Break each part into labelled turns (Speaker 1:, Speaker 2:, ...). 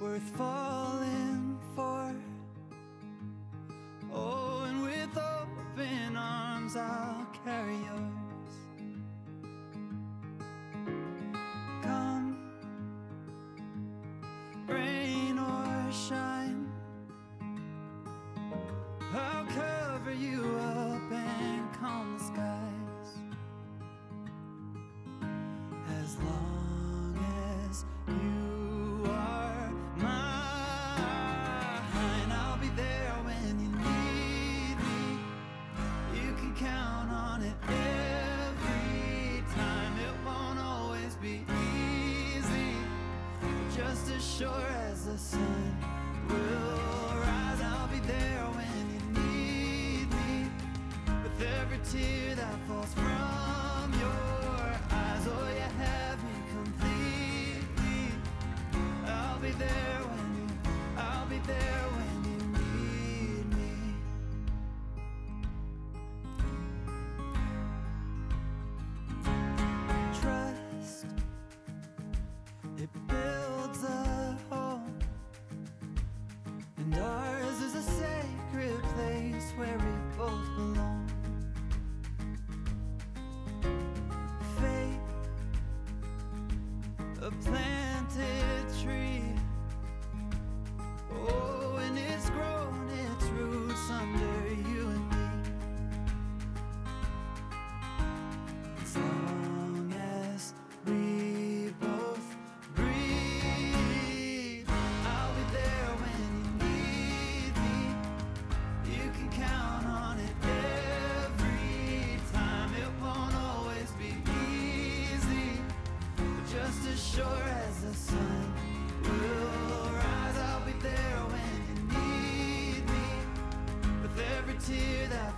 Speaker 1: worth falling for. Oh, and with open arms I'll sure as the sun a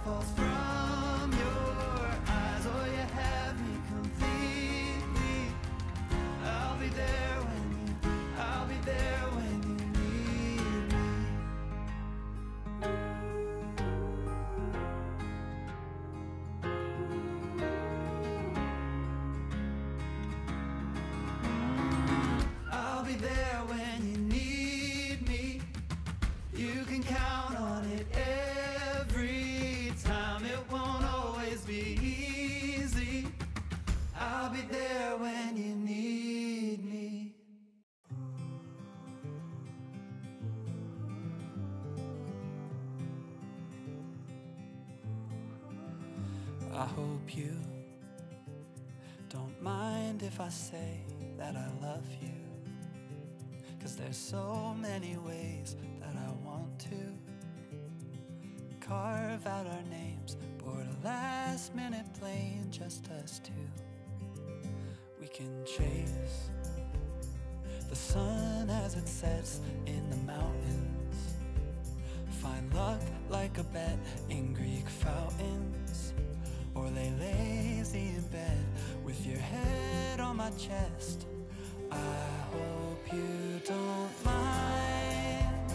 Speaker 1: falls there when you need me. I hope you don't mind if I say that I love you. Cause there's so many ways that I want to carve out our names, board a last minute plane, just us two. We can chase the sun as it sets in the mountains. Find luck like a bet in Greek fountains. Or lay lazy in bed with your head on my chest. I hope you don't mind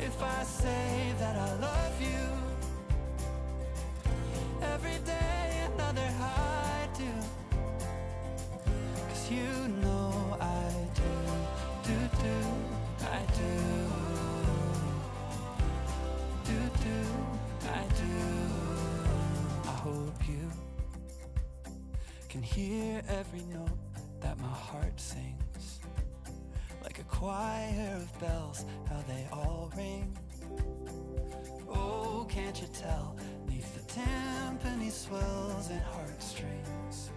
Speaker 1: if I say that I love you. Every day you know I do, do, do, I do. Do, do, I do. I hope you can hear every note that my heart sings. Like a choir of bells, how they all ring. Oh, can't you tell? Neath the timpani swells and heartstrings,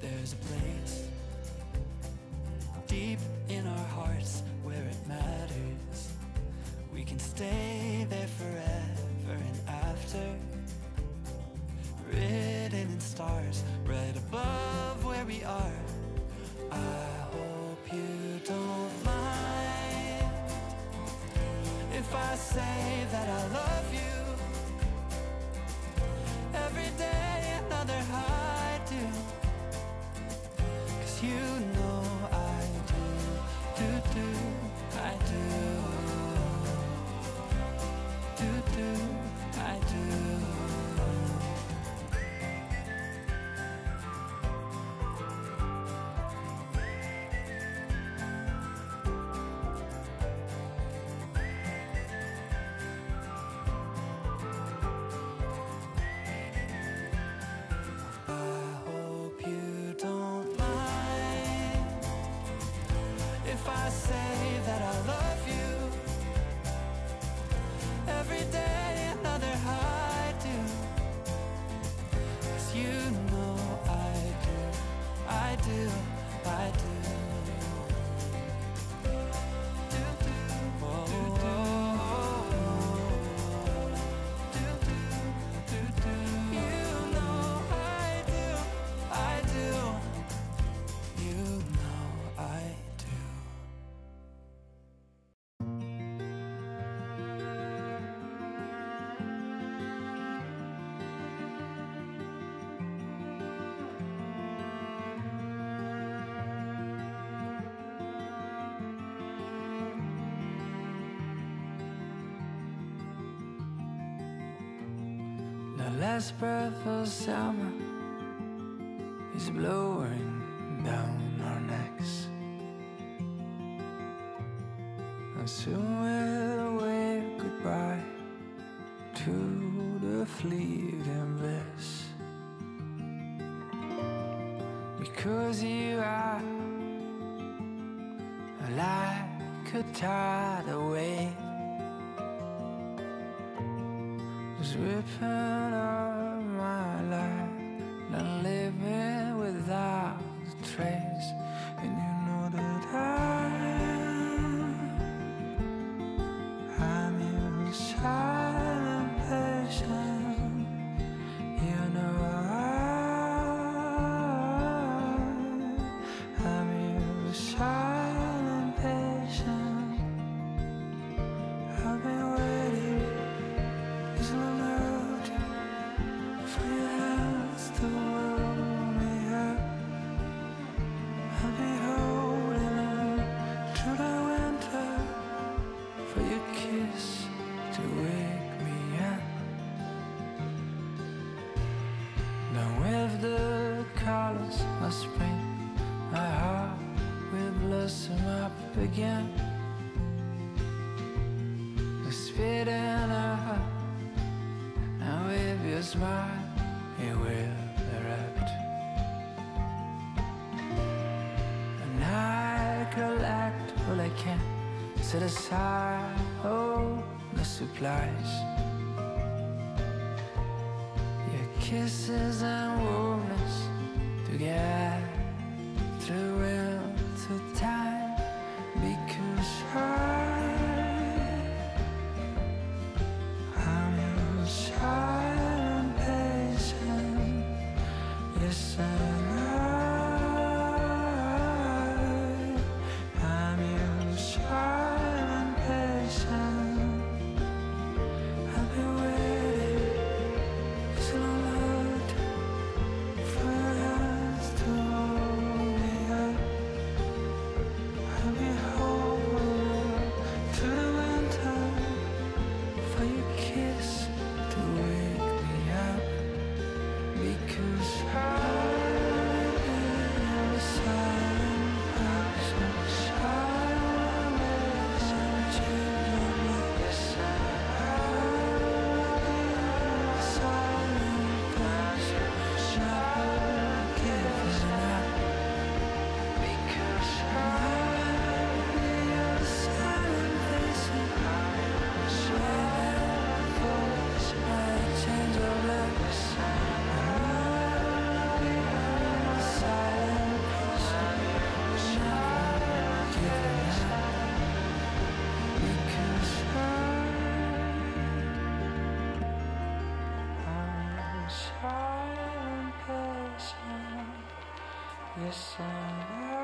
Speaker 1: there's a place can stay
Speaker 2: last breath of summer is blowing down our necks. And soon we'll wave goodbye to the fleeting bliss. Because you are like a tidal wave. was ripping out again. I spit it out Now if you smile You will erupt. And I collect all I can Set aside all the supplies. Your kisses and warmness To get through it. Yes, I am.